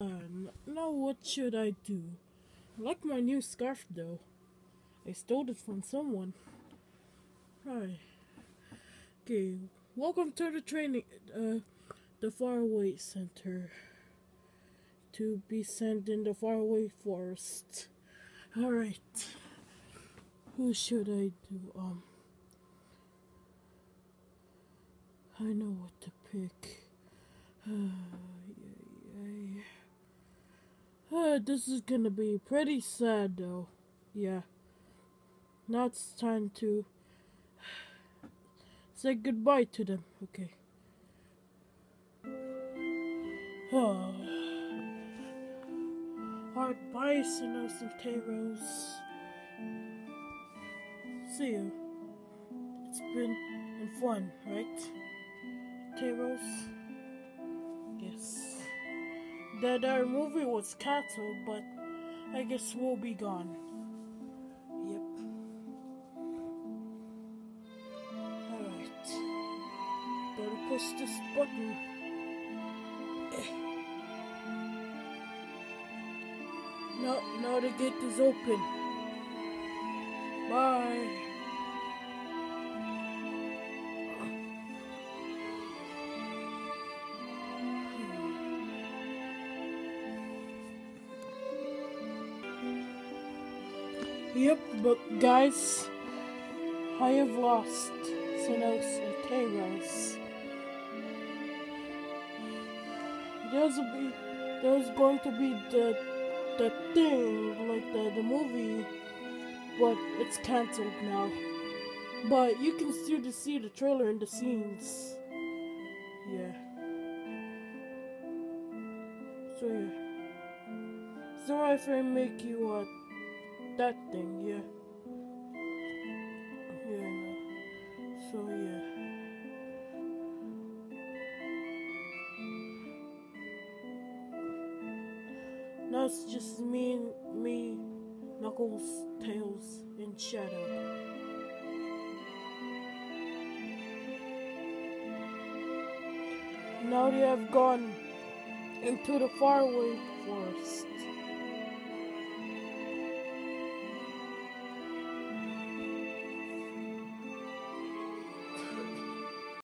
Uh, now what should I do? I like my new scarf though. I stole it from someone. Hi. Okay, welcome to the training, uh, the faraway center. To be sent in the faraway forest. Alright. Who should I do? Um, I know what to pick. Uh, this is gonna be pretty sad though. Yeah. Now it's time to say goodbye to them. Okay. Oh. Our Bisonos and Teros. See you. It's been fun, right? Teros? Yes. That our movie was cancelled, but I guess we'll be gone. Yep. Alright. Better push this button. Eh. No, now the gate is open. Yep, but guys, I have lost Sinos and Teros. There's be there's going to be the the thing like the the movie, but it's cancelled now. But you can still see the trailer and the scenes. Yeah. So yeah. So if I make you a that thing, yeah. Yeah. So yeah. That's just me me, Knuckles, Tails, and Shadow. Now they have gone into the faraway forest.